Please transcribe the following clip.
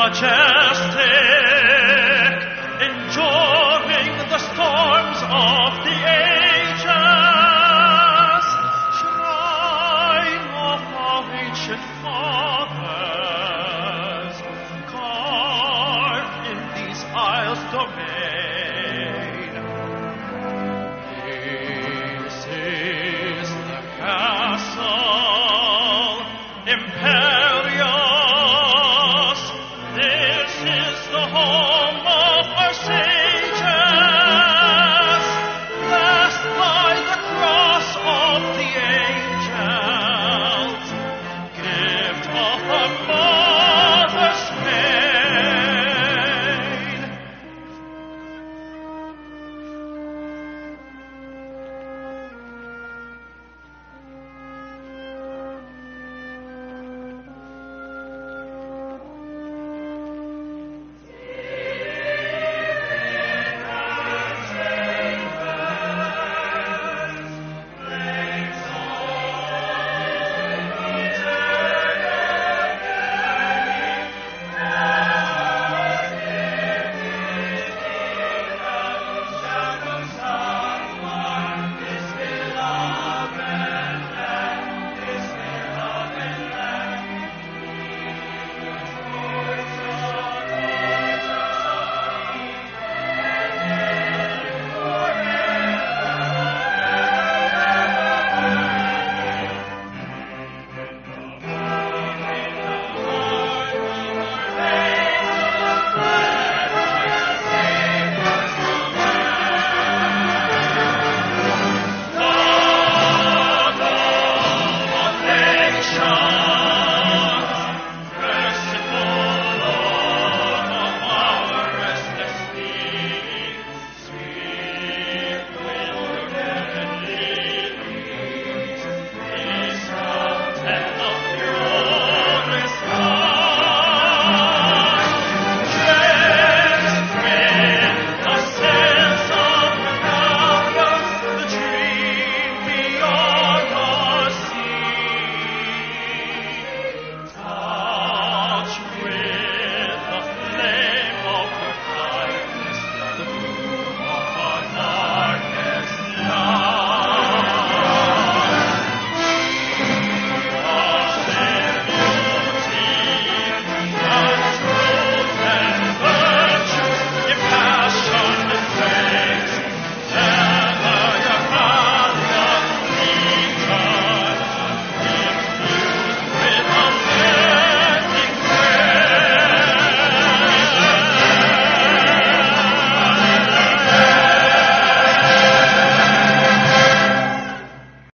majestic, enduring the storms of the ages. Shrine of our ancient fathers, carved in these isles domain. This is the castle, imperial.